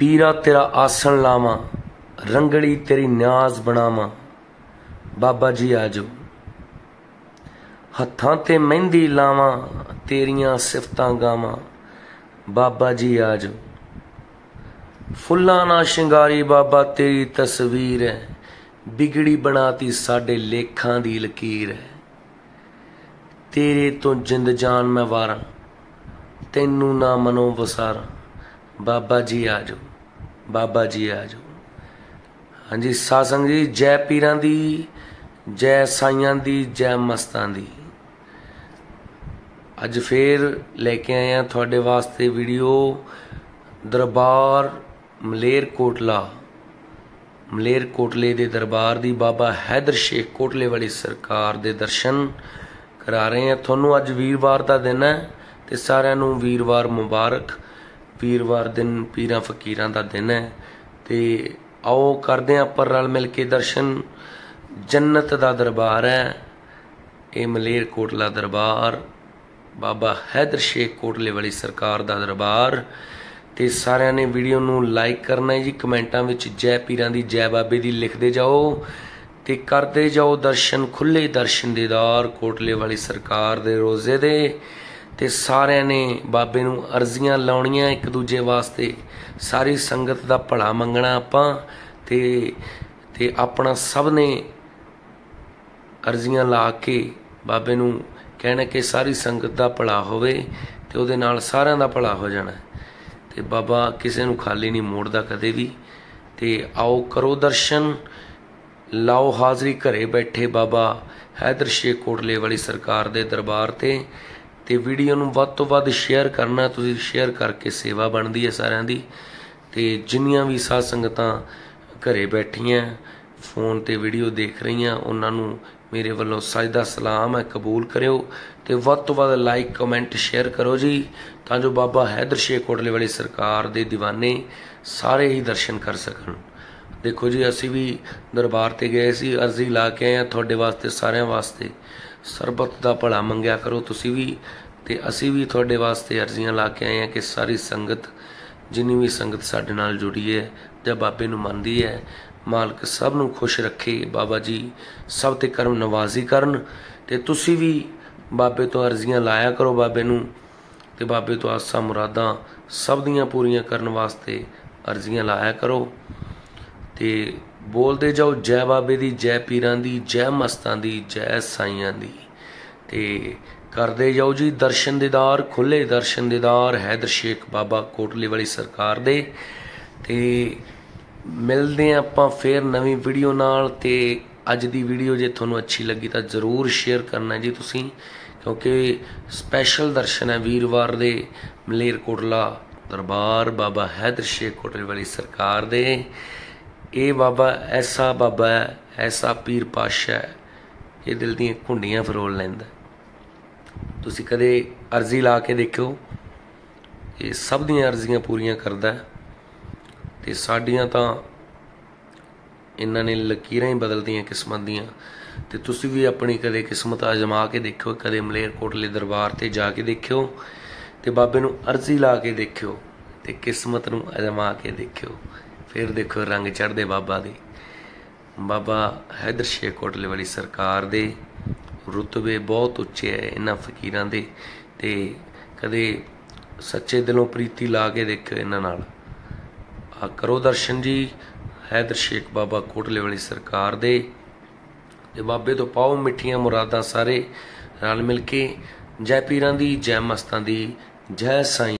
ਪੀਰਾ ਤੇਰਾ ਆਸਣ ਲਾਵਾਂ ਰੰਗੜੀ ਤੇਰੀ ਨਿਆਜ਼ ਬਣਾਵਾਂ। ਬਾਬਾ ਜੀ ਆਜੋ ਹੱਥਾਂ ਤੇ ਮਹਿੰਦੀ ਲਾਵਾਂ, ਤੇਰੀਆਂ ਸਿਫਤਾਂ ਗਾਵਾਂ। ਬਾਬਾ ਜੀ ਆਜੋ ਫੁੱਲਾਂ ਨਾਲ ਸ਼ਿੰਗਾਰੀ ਬਾਬਾ, ਤੇਰੀ ਤਸਵੀਰ ਹੈ। ਬਿਗੜੀ ਬਣਾਤੀ ਸਾਡੇ ਲੇਖਾਂ ਦੀ ਲਕੀਰ ਹੈ। ਤੇਰੇ ਤੋਂ ਜਿੰਦ ਜਾਨ ਮੈਂ ਵਾਰਾਂ, ਤੈਨੂੰ ਨਾ ਮਨੋਂ ਵਸਾਰਾਂ। ਬਾਬਾ ਜੀ ਆਜੋ ਬਾਬਾ ਜੀ ਆ ਜਾਓ। ਹਾਂਜੀ, ਸਾਸੰਗ ਜੀ, ਜੈ ਪੀਰਾਂ ਦੀ, ਜੈ ਸਾਈਆਂ ਦੀ, ਜੈ ਮਸਤਾਂ ਦੀ। ਅੱਜ ਫੇਰ ਲੈ ਕੇ ਆਏ ਆ ਤੁਹਾਡੇ ਵਾਸਤੇ ਵੀਡੀਓ ਦਰਬਾਰ ਮਲੇਰ ਕੋਟਲਾ ਮਲੇਰ ਕੋਟਲੇ ਦੇ ਦਰਬਾਰ ਦੀ ਬਾਬਾ ਹੈਦਰ ਸ਼ੇਖ ਕੋਟਲੇ ਵਾਲੀ ਸਰਕਾਰ ਦੇ ਦਰਸ਼ਨ ਕਰਾ ਰਹੇ ਆ ਤੁਹਾਨੂੰ ਅੱਜ ਵੀਰਵਾਰ ਦਾ ਦਿਨ ਹੈ ਤੇ ਸਾਰਿਆਂ ਨੂੰ ਵੀਰਵਾਰ ਮੁਬਾਰਕ। ਵੀਰਵਾਰ ਦਿਨ, ਪੀਰਾਂ ਫਕੀਰਾਂ ਦਾ ਦਿਨ ਹੈ। ਤੇ ਆਓ ਕਰਦੇ ਆਂ ਪਰ ਰਲ ਮਿਲ ਕੇ ਦਰਸ਼ਨ। ਜੰਨਤ ਦਾ ਦਰਬਾਰ ਹੈ, ਇਹ ਮਲੇਰ ਕੋਟਲਾ ਦਰਬਾਰ। ਬਾਬਾ ਹੈਦਰ ਸ਼ੇਖ ਕੋਟਲੇ ਵਾਲੀ ਸਰਕਾਰ ਦਾ ਦਰਬਾਰ। ਤੇ ਸਾਰਿਆਂ ਨੇ ਵੀਡੀਓ ਨੂੰ ਲਾਈਕ ਕਰਨਾ ਹੈ ਜੀ, ਕਮੈਂਟਾਂ ਵਿੱਚ ਜੈ ਪੀਰਾਂ ਦੀ, ਜੈ ਬਾਬੇ ਦੀ ਲਿਖਦੇ ਜਾਓ। ਤੇ ਕਰਦੇ ਜਾਓ ਦਰਸ਼ਨ ਖੁੱਲੇ ਦਰਸ਼ਨ ਦੇਦਾਰ ਕੋਟਲੇ ਵਾਲੀ ਸਰਕਾਰ ਦੇ ਰੋਜ਼ੇ ਦੇ। ਤੇ ਸਾਰਿਆਂ ਨੇ ਬਾਬੇ ਨੂੰ ਅਰਜ਼ੀਆਂ ਲਾਉਣੀਆਂ ਇੱਕ ਦੂਜੇ ਵਾਸਤੇ। ਸਾਰੀ ਸੰਗਤ ਦਾ ਭਲਾ ਮੰਗਣਾ ਆਪਾਂ ਤੇ ਤੇ ਆਪਣਾ ਸਭ ਨੇ ਅਰਜ਼ੀਆਂ ਲਾ ਕੇ ਬਾਬੇ ਨੂੰ ਕਹਿਣਾ ਕਿ ਸਾਰੀ ਸੰਗਤ ਦਾ ਭਲਾ ਹੋਵੇ ਤੇ ਉਹਦੇ ਨਾਲ ਸਾਰਿਆਂ ਦਾ ਭਲਾ ਹੋ ਜਾਣਾ। ਤੇ ਬਾਬਾ ਕਿਸੇ ਨੂੰ ਖਾਲੀ ਨਹੀਂ ਮੋੜਦਾ ਕਦੇ ਵੀ। ਤੇ ਆਓ ਕਰੋ ਦਰਸ਼ਨ, ਲਾਓ ਹਾਜ਼ਰੀ ਘਰੇ ਬੈਠੇ ਬਾਬਾ। ਹੈਦਰ ਸ਼ੇਖ ਕੋਟਲੇ ਵਾਲੀ ਸਰਕਾਰ ਦੇ ਦਰਬਾਰ ਤੇ ਤੇ ਵੀਡੀਓ ਨੂੰ ਵੱਧ ਤੋਂ ਵੱਧ ਸ਼ੇਅਰ ਕਰਨਾ, ਤੁਸੀਂ ਸ਼ੇਅਰ ਕਰਕੇ ਸੇਵਾ ਬਣਦੀ ਹੈ ਸਾਰਿਆਂ ਦੀ। ਤੇ ਜਿੰਨੀਆਂ ਵੀ ਸਾਧ ਸੰਗਤਾਂ ਘਰੇ ਬੈਠੀਆਂ, ਫੋਨ ਤੇ ਵੀਡੀਓ ਦੇਖ ਰਹੀਆਂ, ਉਹਨਾਂ ਨੂੰ ਮੇਰੇ ਵੱਲੋਂ ਸਜਦਾ ਸਲਾਮ ਹੈ, ਕਬੂਲ ਕਰਿਓ ਤੇ ਵੱਧ ਤੋਂ ਵੱਧ ਲਾਈਕ ਕਮੈਂਟ ਸ਼ੇਅਰ ਕਰੋ ਜੀ, ਤਾਂ ਜੋ ਬਾਬਾ ਹੈਦਰ ਸ਼ੇਖ ਕੋਟਲੇ ਵਾਲੀ ਸਰਕਾਰ ਦੇ دیਵਾਨੇ ਸਾਰੇ ਹੀ ਦਰਸ਼ਨ ਕਰ ਸਕਣ। ਦੇਖੋ ਜੀ, ਅਸੀਂ ਵੀ ਦਰਬਾਰ ਤੇ ਗਏ ਸੀ, ਅਰਜ਼ੀ ਲਾ ਕੇ ਆਏ ਆ ਤੁਹਾਡੇ ਵਾਸਤੇ, ਸਾਰਿਆਂ ਵਾਸਤੇ। ਸਰਬਤ ਦਾ ਭਲਾ ਮੰਗਿਆ ਕਰੋ ਤੁਸੀਂ ਵੀ, ਤੇ ਅਸੀਂ ਵੀ ਤੁਹਾਡੇ ਵਾਸਤੇ ਅਰਜ਼ੀਆਂ ਲਾ ਕੇ ਆਏ ਆ ਕਿ ਸਾਰੀ ਸੰਗਤ, ਜਿੰਨੀ ਵੀ ਸੰਗਤ ਸਾਡੇ ਨਾਲ ਜੁੜੀ ਹੈ, ਜਾਂ ਬਾਬੇ ਨੂੰ ਮੰਨਦੀ ਹੈ, ਮਾਲਕ ਸਭ ਨੂੰ ਖੁਸ਼ ਰੱਖੇ, ਬਾਬਾ ਜੀ ਸਭ ਤੇ ਕਰਮ ਨਵਾਜ਼ੀ ਕਰਨ, ਤੇ ਤੁਸੀਂ ਵੀ ਬਾਬੇ ਤੋਂ ਅਰਜ਼ੀਆਂ ਲਾਇਆ ਕਰੋ ਬਾਬੇ ਨੂੰ, ਤੇ ਬਾਬੇ ਤੋਂ ਆਸਾਂ ਮੁਰਾਦਾਂ ਸਭ ਦੀਆਂ ਪੂਰੀਆਂ ਕਰਨ ਵਾਸਤੇ ਅਰਜ਼ੀਆਂ ਲਾਇਆ ਕਰੋ। ਤੇ ਬੋਲਦੇ ਜਾਓ, ਜੈ ਬਾਬੇ ਦੀ, ਜੈ ਪੀਰਾਂ ਦੀ, ਜੈ ਮਸਤਾਂ ਦੀ, ਜੈ ਸਾਈਆਂ ਦੀ। ਤੇ ਕਰਦੇ ਜਾਓ ਜੀ, ਦਰਸ਼ਨ ਦੇਦਾਰ ਖੁੱਲੇ ਦਰਸ਼ਨ ਦੇਦਾਰ ਹੈਦਰ ਸ਼ੇਖ ਬਾਬਾ ਕੋਟਲੇ ਵਾਲੀ ਸਰਕਾਰ ਦੇ। ਤੇ ਮਿਲਦੇ ਆਪਾਂ ਫੇਰ ਨਵੀਂ ਵੀਡੀਓ ਨਾਲ ਤੇ ਅੱਜ ਦੀ ਵੀਡੀਓ ਜੇ ਤੁਹਾਨੂੰ ਅੱਛੀ ਲੱਗੀ ਤਾਂ ਜ਼ਰੂਰ ਸ਼ੇਅਰ ਕਰਨਾ ਜੀ ਤੁਸੀਂ, ਕਿਉਂਕਿ ਸਪੈਸ਼ਲ ਦਰਸ਼ਨ ਹੈ ਵੀਰਵਾਰ ਦੇ ਮਲੇਰਕੋਟਲਾ ਦਰਬਾਰ ਬਾਬਾ ਹੈਦਰ ਸ਼ੇਖ ਕੋਟਲੇ ਵਾਲੀ ਸਰਕਾਰ ਦੇ। ਇਹ ਬਾਬਾ, ਐਸਾ ਬਾਬਾ ਹੈ, ਐਸਾ ਪੀਰ ਪਾਸ਼ਾ ਹੈ। ਇਹ ਦਿਲ ਦੀਆਂ ਘੁੰਡੀਆਂ ਫਰੋਲ ਲੈਂਦਾ ਤੁਸੀਂ ਕਦੇ ਅਰਜ਼ੀ ਲਾ ਕੇ ਦੇਖਿਓ, ਇਹ ਸਭ ਦੀਆਂ ਅਰਜ਼ੀਆਂ ਪੂਰੀਆਂ ਕਰਦਾ ਤੇ ਸਾਡੀਆਂ ਤਾਂ ਇਹਨਾਂ ਨੇ ਲਕੀਰਾਂ ਹੀ ਬਦਲਦੀਆਂ ਕਿਸਮਤ ਦੀਆਂ। ਤੇ ਤੁਸੀਂ ਵੀ ਆਪਣੀ ਕਦੇ ਕਿਸਮਤ ਆਜ਼ਮਾ ਕੇ ਦੇਖਿਓ, ਕਦੇ ਮਲੇਰ ਕੋਟਲੇ ਦਰਬਾਰ ਤੇ ਜਾ ਕੇ ਦੇਖਿਓ ਤੇ ਬਾਬੇ ਨੂੰ ਅਰਜ਼ੀ ਲਾ ਕੇ ਦੇਖਿਓ ਤੇ ਕਿਸਮਤ ਨੂੰ ਆਜ਼ਮਾ ਕੇ ਦੇਖਿਓ। ਫਿਰ ਦੇਖੋ ਰੰਗ ਚੜਦੇ ਬਾਬਾ ਦੇ। ਬਾਬਾ ਹੈਦਰ ਸ਼ੇਖ ਕੋਟਲੇ ਵਾਲੀ ਸਰਕਾਰ ਦੇ ਰੁਤਬੇ ਬਹੁਤ ਉੱਚੇ ਹੈ ਇਹਨਾਂ ਫਕੀਰਾਂ ਦੇ ਤੇ ਕਦੇ ਸੱਚੇ ਦਿਲੋਂ ਪ੍ਰੀਤੀ ਲਾ ਕੇ ਦੇਖਿਓ ਇਹਨਾਂ ਨਾਲ। ਆ ਕਰੋ ਦਰਸ਼ਨ ਜੀ, ਹੈਦਰ ਸ਼ੇਖ ਬਾਬਾ ਕੋਟਲੇ ਵਾਲੀ ਸਰਕਾਰ ਦੇ। ਤੇ ਬਾਬੇ ਤੋਂ ਪਾਓ ਮਿੱਠੀਆਂ ਮੁਰਾਦਾਂ ਸਾਰੇ ਰਲ ਮਿਲ ਕੇ। ਜੈ ਪੀਰਾਂ ਦੀ, ਜੈ ਮਸਤਾਂ ਦੀ, ਜੈ ਸਾਈਂ।